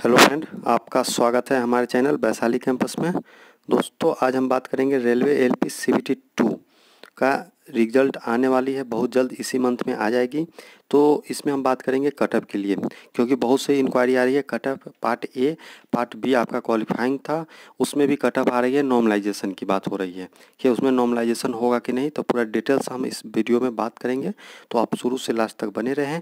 Hello friend, आपका स्वागत है हमारे चैनल वैशाली कैंपस में। दोस्तों, आज हम बात करेंगे railway L P T two का रिज़ल्ट आने वाली है, बहुत जल्द इसी मंथ में आ जाएगी। तो इसमें हम बात करेंगे कटअप के लिए, क्योंकि बहुत से इंक्वायरी आ रही है cutoff part A part B आपका क्वालिफाइंग था, उसमें भी कटअप आ रही है नॉर्मलाइजेशन की बात हो रही है। कि उसमें नॉर्मलाइजेशन होगा कि नहीं तो पूरा डिटेल्स हम इस वीडियो में बात करेंगे तो आप शुरू से लास्ट तक बने रहें।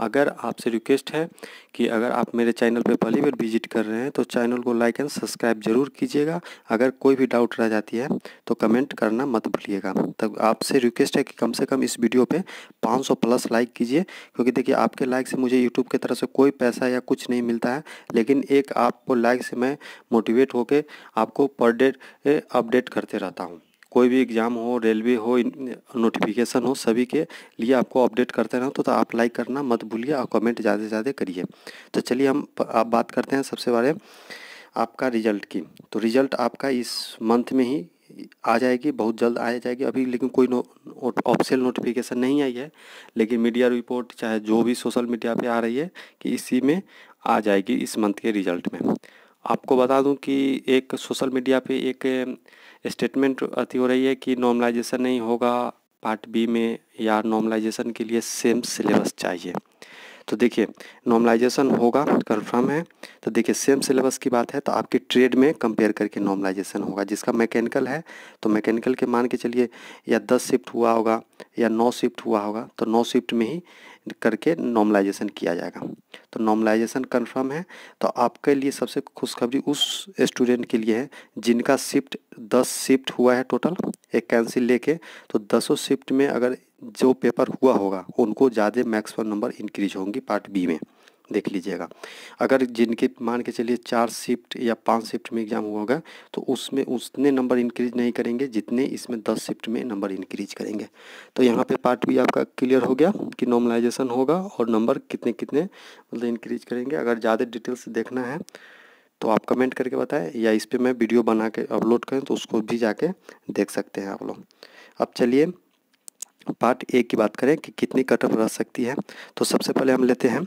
अगर आपसे रिक्वेस्ट है कि अगर आप मेरे चैनल पर पहली बार विज़िट कर रहे हैं तो चैनल को लाइक एंड सब्सक्राइब ज़रूर कीजिएगा। अगर कोई भी डाउट रह जाती है तो कमेंट करना मत भूलिएगा। तब आपसे रिक्वेस्ट है कि कम से कम इस वीडियो पे 500 प्लस लाइक कीजिए क्योंकि देखिए आपके लाइक से मुझे यूट्यूब की तरफ़ से कोई पैसा या कुछ नहीं मिलता है लेकिन एक आपको लाइक से मैं मोटिवेट होकर आपको पर डे अपडेट करते रहता हूँ। कोई भी एग्ज़ाम हो रेलवे हो नोटिफिकेशन हो सभी के लिए आपको अपडेट करते रहूँ तो, तो आप लाइक करना मत भूलिए और कमेंट ज़्यादा से ज़्यादा करिए। तो चलिए हम आप बात करते हैं सबसे बड़े आपका रिज़ल्ट की। तो रिज़ल्ट आपका इस मंथ में ही आ जाएगी, बहुत जल्द आ जाएगी। अभी लेकिन कोई नो ऑफिशियल नोटिफिकेशन नहीं आई है, लेकिन मीडिया रिपोर्ट, चाहे जो भी सोशल मीडिया पे आ रही है, कि इसी में आ जाएगी इस मंथ के रिज़ल्ट में। आपको बता दूँ कि एक सोशल मीडिया पे एक स्टेटमेंट अति हो रही है कि नॉर्मलाइजेशन नहीं होगा, पार्ट बी में या नॉर्मलाइजेशन के लिए सेम सिलेबस चाहिए। तो देखिए नॉर्मलाइजेशन होगा कन्फर्म है। तो देखिए सेम सिलेबस की बात है तो आपके ट्रेड में कंपेयर करके नॉर्मलाइजेशन होगा, जिसका मैकेनिकल है। तो मैकेनिकल के मान के चलिए, या दस शिफ्ट हुआ होगा, या नौ शिफ्ट हुआ होगा तो नौ शिफ्ट में ही करके नॉर्मलाइजेशन किया जाएगा। तो नॉर्मलाइजेशन कंफर्म है। तो आपके लिए सबसे खुशखबरी उस स्टूडेंट के लिए है, जिनका शिफ्ट दस शिफ्ट हुआ है टोटल एक कैंसिल लेके तो दसों शिफ्ट में अगर जो पेपर हुआ होगा, उनको ज़्यादा मैक्सिमम नंबर इंक्रीज होंगी पार्ट बी में। देख लीजिएगा। अगर जिनके, मान के चलिए चार शिफ्ट या पाँच शिफ्ट में एग्ज़ाम हुआ होगा तो उसमें उतने नंबर इंक्रीज नहीं करेंगे, जितने इसमें दस शिफ्ट में नंबर इंक्रीज करेंगे। तो यहाँ पे पार्ट बी आपका क्लियर हो गया कि नॉर्मलाइजेशन होगा और नंबर कितने कितने मतलब इंक्रीज करेंगे। अगर ज़्यादा डिटेल्स देखना है तो आप कमेंट करके बताएँ, या इस पर मैं वीडियो बना के अपलोड करें तो उसको भी जाके देख सकते हैं आप लोग। अब चलिए पार्ट ए की बात करें कि कितनी कटअप रह सकती है तो सबसे पहले हम लेते हैं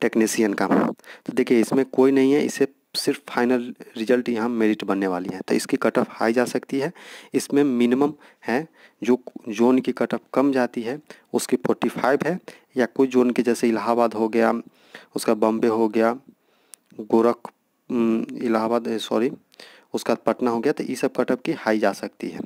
टेक्नीसियन का। तो देखिए, इसमें कोई नहीं है, इसे सिर्फ़ फाइनल रिज़ल्ट यहाँ मेरिट बनने वाली है। तो इसकी कट ऑफ़ हाई जा सकती है। इसमें मिनिमम है, जो जोन की कट ऑफ़ कम जाती है, उसकी फोर्टी फाइव है, या कोई जोन के जैसे इलाहाबाद हो गया, उसका बॉम्बे हो गया, गोरख इलाहाबाद सॉरी, उसका पटना हो गया तो ये सब कट ऑफ़ की हाई जा सकती है।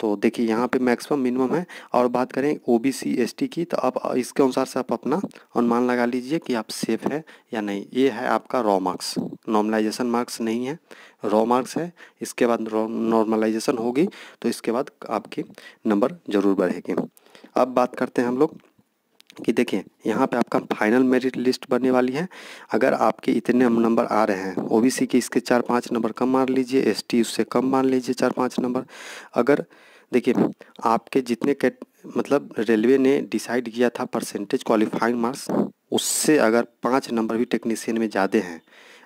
तो देखिए, यहाँ पे मैक्सिमम मिनिमम है। और बात करें O B C S T की तो आप इसके अनुसार से आप अपना अनुमान लगा लीजिए कि आप सेफ़ है या नहीं। ये है आपका रॉ मार्क्स नॉर्मलाइजेशन मार्क्स नहीं है। रॉ मार्क्स है, इसके बाद नॉर्मलाइजेशन होगी तो इसके बाद आपकी नंबर ज़रूर बढ़ेगी। अब बात करते हैं हम लोग कि देखिए, यहाँ पे आपका फाइनल मेरिट लिस्ट बनने वाली है। अगर आपके इतने नंबर आ रहे हैं ओबीसी के इसके चार पाँच नंबर कम मान लीजिए एसटी उससे कम मान लीजिए चार पाँच नंबर अगर देखिए, आपके जितने के मतलब रेलवे ने डिसाइड किया था परसेंटेज क्वालिफाइंग मार्क्स, उससे अगर पाँच नंबर भी टेक्नीशियन में ज़्यादा हैं,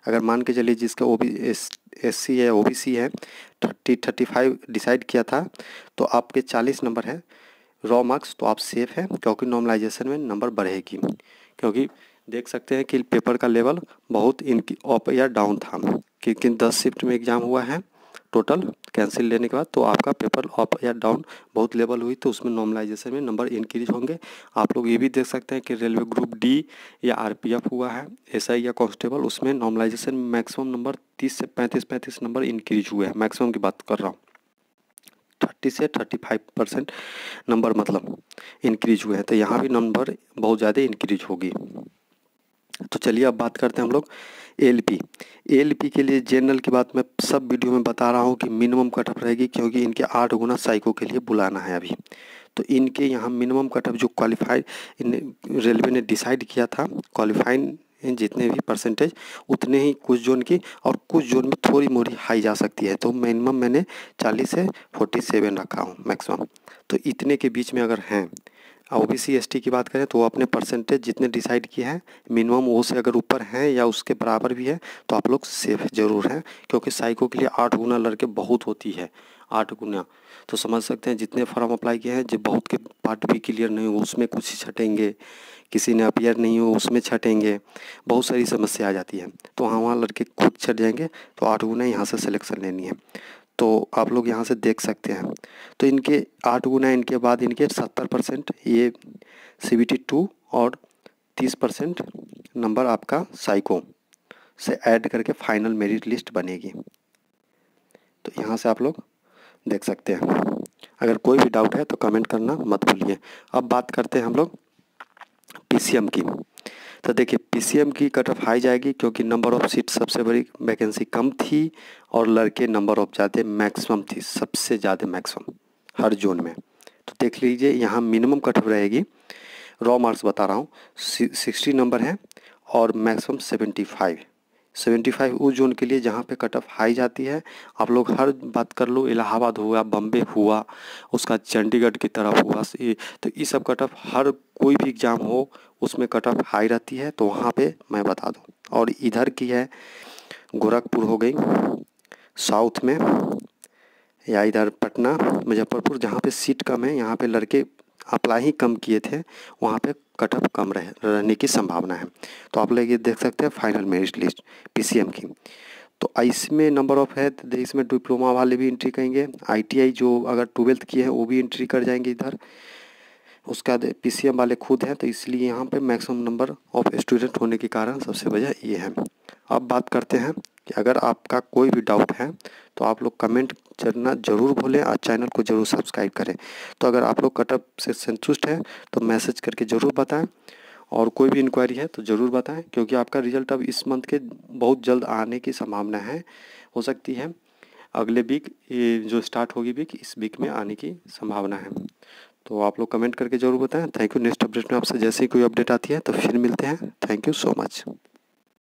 अगर मान के चलिए जिसका O B S S C है ओ बी सी है, थर्टी थर्टी फाइव डिसाइड किया था तो आपके चालीस नंबर है, रॉ मार्क्स तो आप सेफ़ हैं, क्योंकि नॉर्मलाइजेशन में नंबर बढ़ेगी। क्योंकि देख सकते हैं कि पेपर का लेवल बहुत इनकी, अप या डाउन था क्योंकि दस शिफ्ट में एग्ज़ाम हुआ है टोटल कैंसिल लेने के बाद तो आपका पेपर अप या डाउन बहुत लेवल हुई तो उसमें नॉर्मलाइजेशन में नंबर इंक्रीज होंगे। आप लोग ये भी देख सकते हैं कि रेलवे ग्रुप डी या आरपीएफ हुआ है, एसआई या कांस्टेबल, उसमें नॉर्मलाइजेशन मैक्सिमम नंबर तीस से पैंतीस पैंतीस नंबर इंक्रीज हुए हैं, मैक्सिमम की बात कर रहा हूँ। थर्टी से थर्टी फाइव परसेंट नंबर मतलब इंक्रीज हुए हैं तो यहाँ भी नंबर बहुत ज़्यादा इंक्रीज होगी। तो चलिए अब बात करते हैं हम लोग एल पी एल पी के लिए जनरल की बात मैं सब वीडियो में बता रहा हूँ कि मिनिमम कटअप रहेगी क्योंकि इनके आठ गुना साइको के लिए बुलाना है अभी। तो इनके यहाँ मिनिमम कटअप जो क्वालिफाइड रेलवे ने डिसाइड किया था क्वालिफाइड जितने भी परसेंटेज उतने ही कुछ जोन की और कुछ जोन में थोड़ी मोड़ी हाई जा सकती है। तो मिनिमम मैंने चालीस से फोर्टी सेवन रखा हूँ मैक्सिमम तो इतने के बीच में अगर हैं O B C S T की बात करें तो वो अपने परसेंटेज जितने डिसाइड किए हैं मिनिमम वो से अगर ऊपर हैं या उसके बराबर भी है तो आप लोग सेफ़ ज़रूर हैं, क्योंकि साइको के लिए आठ गुना लड़के बहुत होती है, आठ गुना। तो समझ सकते हैं, जितने फॉर्म अप्लाई किए हैं जो बहुत के पार्ट भी क्लियर नहीं हो, उसमें कुछ छटेंगे, किसी ने अपियर नहीं हो, उसमें छटेंगे, बहुत सारी समस्या आ जाती है। तो वहाँ वहाँ लड़के खुद छट जाएँगे तो आठ गुना यहाँ से सिलेक्शन लेनी है। तो आप लोग यहाँ से देख सकते हैं। तो इनके आठ गुना इनके बाद इनके सत्तर परसेंट ये सी बी टी टू और तीस परसेंट नंबर आपका साइको से ऐड करके फाइनल मेरिट लिस्ट बनेगी। तो यहाँ से आप लोग देख सकते हैं। अगर कोई भी डाउट है तो कमेंट करना मत भूलिए। अब बात करते हैं हम लोग पीसीएम की। तो देखिए पीसीएम की कट ऑफ़ हाई जाएगी क्योंकि नंबर ऑफ़ सीट सबसे बड़ी वैकेंसी कम थी और लड़के नंबर ऑफ़ ज़्यादा मैक्सिमम थी, सबसे ज़्यादा मैक्सिमम हर जोन में। तो देख लीजिए, यहाँ मिनिमम कट ऑफ़ रहेगी। रॉ मार्क्स बता रहा हूँ सिक्सटी नंबर है और maximum seventy five seventy five उस जोन के लिए जहाँ पे कट ऑफ़ हाई जाती है, आप लोग हर बात कर लो, इलाहाबाद हुआ बम्बे हुआ, उसका चंडीगढ़ की तरफ़ हुआ तो ये सब कट ऑफ़ हर कोई भी एग्ज़ाम हो, उसमें कट ऑफ़ हाई रहती है तो वहाँ पे मैं बता दूँ। और इधर की है, गोरखपुर हो गई, साउथ में, या इधर पटना, मुजफ्फरपुर, जहाँ पे सीट कम है, यहाँ पे लड़के अप्लाई ही कम किए थे, वहाँ पे कट ऑफ़ कम रह, रहने की संभावना है। तो आप लोग ये देख सकते हैं फाइनल मेरिट लिस्ट पीसीएम की। तो इसमें नंबर ऑफ़ है तो इसमें डिप्लोमा वाले भी एंट्री करेंगे। आईटीआई जो अगर ट्वेल्थ किए हैं, वो भी एंट्री कर जाएँगे इधर। उसके उसका पीसीएम वाले खुद हैं तो इसलिए यहाँ पे मैक्सिमम नंबर ऑफ़ स्टूडेंट होने के कारण सबसे वजह ये है। अब बात करते हैं कि अगर आपका कोई भी डाउट है तो आप लोग कमेंट करना ज़रूर भूलें और चैनल को ज़रूर सब्सक्राइब करें। तो अगर आप लोग कटअप से संतुष्ट हैं तो मैसेज करके ज़रूर बताएँ और कोई भी इंक्वायरी है तो ज़रूर बताएँ, क्योंकि आपका रिज़ल्ट अब इस मंथ के बहुत जल्द आने की संभावना है, हो सकती है। अगले वीक जो स्टार्ट होगी वीक इस वीक में आने की संभावना है। तो आप लोग कमेंट करके ज़रूर बताएँ। थैंक यू नेक्स्ट अपडेट में आपसे जैसे ही कोई अपडेट आती है तो फिर मिलते हैं। Thank you so much